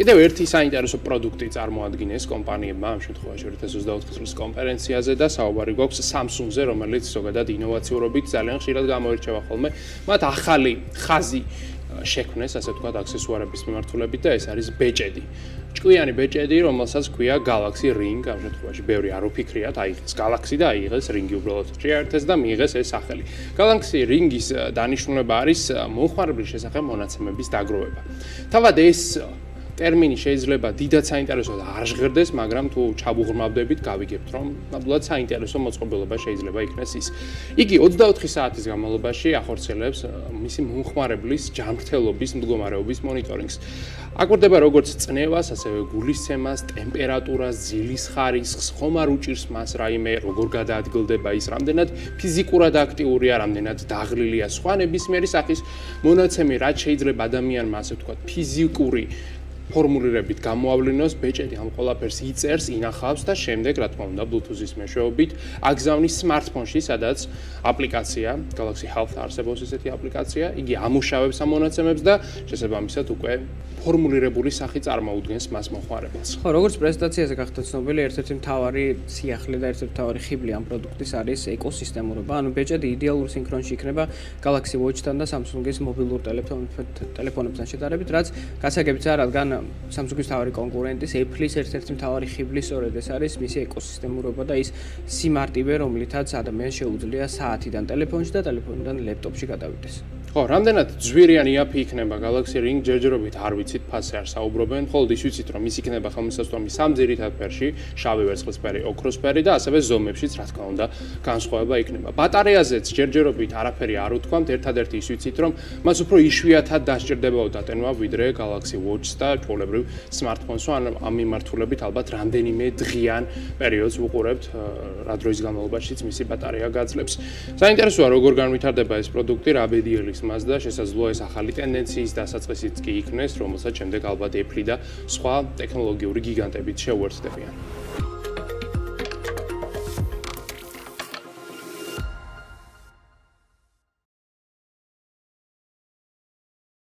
კიდევ ერთი საინტერესო პროდუქტი წარმოადგენს კომპანიებმა ამ შემთხვევაში 2024 წლის კონფერენციაზე და საუბარი გვაქვს Samsung-ზე, რომელიც ზოგადად ინოვაციურობით ძალიან ხშირად გამოირჩევა ხოლმე. მათ ახალი ხაზი შექმნეს, ასე ვთქვათ, აქსესუარების მიმართულებით და ეს არის ბეჭედი. ჭკვიანი ბეჭედი, რომელსაც ქვია Galaxy Ring, ამ შემთხვევაში ბევრი არ უფიქრიათ, აიღეს Galaxy და აიღეს Ring-ი უბრალოდ შეერთეს და მიიღეს ეს სახელი. Galaxy Ring-ის დანიშნულება არის მომხმარებლის შესახებ მონაცემების დაგროვება. თავად ეს ტერმინი შეიძლება დიდად საინტერესოდ არ ჟღერდეს, მაგრამ თუ ჩაბუღრმავდებით, გავიგებთ, რომ ნამდვილად საინტერესო მოწყობილობა შეიძლება იქნეს ის. იგი 24 საათის განმავლობაში ახორციელებს მისი მომხმარებლის ჯანმრთელობის მდგომარეობის მონიტორინგს. აკვირდება როგორც წნევას, ასევე გულისცემას, ტემპერატურას, ძილის ხარისხს, ხომ არ უჭირს მას რაიმე, როგორ გადაადგილდება ის, რამდენად ფიზიკურად აქტიურია, რამდენად დაღლილია სხვა ნებისმიერი სახის მონაცემი, რაც შეიძლება ადამიანმა ასე ვთქვათ, ფიზიკური ფორმულირებით გამოავლინოს, ბეჭედი ამ ყველაფერს იწერს, ინახავს და შემდეგ, რა თქმა უნდა, Bluetooth-ის მეშვეობით აგზავნის smartphone-ში, სადაც აპლიკაცია Galaxy Health არსებობს ესეთი აპლიკაცია, იგი ამუშავებს ამ მონაცემებს და შესაბამისად უკვე ფორმულირებული სახი წარმოუდგენს მას მოხმარებელს. ხო, როგორც პრეზენტაციაზე გახდა ცნობილი, ერთ-ერთი მთავარი სიახლე და ერთ-ერთი მთავარი ხიბლი ამ პროდუქტის არის ეკოსისტემურობა. ანუ ბეჭედი იდეალურ სინქრონში იქნება Galaxy Watch-თან და Samsung-ის მობილურ ტელეფონებთან შედარებით, რაც გასაგებია, რადგან Samsung-ის მთავარი კონკურენტის Apple-ის ერთ-ერთი მთავარი ხიბლი სწორედ ეს არის მისი ეკოსისტემურობა და ის სიმარტივე, რომლითაც ადამიანს შეუძლია საათიდან ტელეფონში და ტელეფონიდან ლეპტოპში გადავიდეს. ხო, რამდენად ძვირიანი აფი იქნება Galaxy Ring ჯერჯერობით არ ვიცით, ფასე არ საუბრობენ, ხოლმე ის ვიცით, რომ ის იქნება ხელმისაწვდომი სამ ძირითად ფერში, შავი ვერცხლისფერი, ოქროსფერი და ასევე ზომებშიც, რა თქმა უნდა, განსხვავება იქნება. ბატარეაზეც ჯერჯერობით არაფერი არ უთქვამთ, ერთადერთი ის ვიცით, რომ მას უფრო იშვიათად დასჭირდება დატენვა ვიდრე Galaxy Watch და ჩვეულებრივ smartphone-ს, ან ამ მიმართულებით ალბათ რამდენიმე დღიან პერიოდს ვუყურებთ, რა დროის განმავლობაშიც მისი ბატარეა გაძლებს. საინტერესოა როგორ განვითარდება ეს პროდუქტი, რა ბედიელის ხმას და შესაძლოა ეს ახალი ტენდენციის დასაწყისიც კი იქნეს, რომელსაც შემდეგ ალბათ Apple და სხვა ტექნოლოგიური გიგანტებიც შეუერთდებიან.